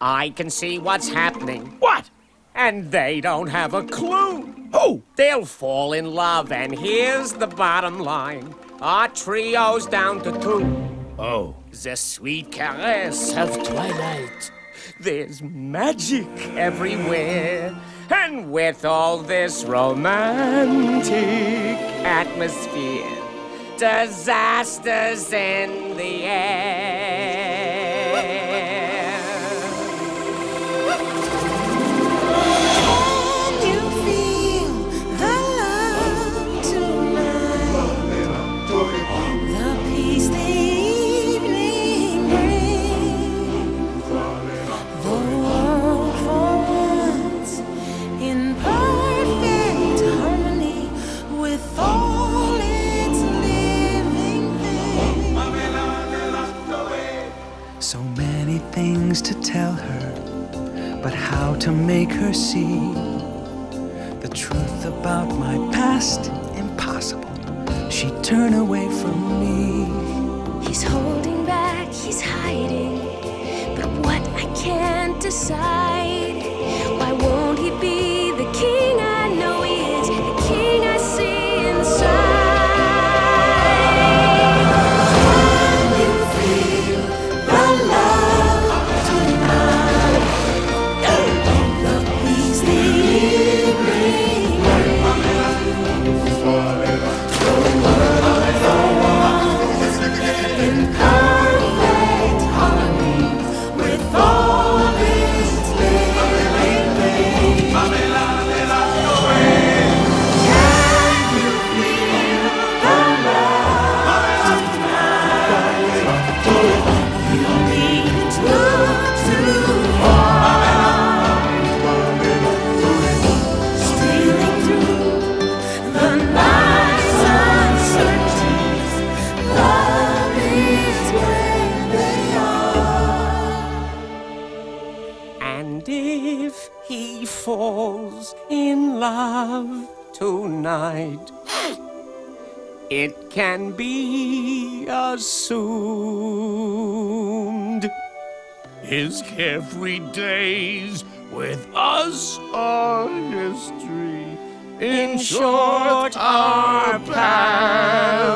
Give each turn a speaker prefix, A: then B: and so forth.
A: I can see what's happening,
B: What?
A: and they don't have a clue.
B: Who?
A: They'll fall in love, and here's the bottom line. Our trio's down to two.
B: Oh.
A: The sweet caress of twilight. There's magic everywhere. And with all this romantic atmosphere, disasters in the air.
C: So many things to tell her, but how to make her see the truth about my past? Impossible. She'd turn away from me.
D: He's holding back, he's hiding. But what I can't decide.
A: If he falls in love tonight, it can be assumed.
B: His carefree days with us are history.
A: In short, our is